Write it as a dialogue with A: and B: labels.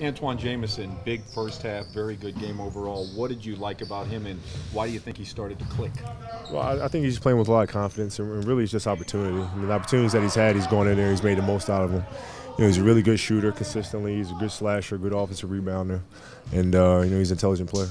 A: Antawn Jamison, big first half, very good game overall. What did you like about him, and why do you think he started to click?
B: Well, I, I think he's playing with a lot of confidence, and really it's just opportunity. I mean, the opportunities that he's had, he's gone in there, he's made the most out of them. You know, he's a really good shooter consistently. He's a good slasher, good offensive rebounder, and uh, you know he's an intelligent player.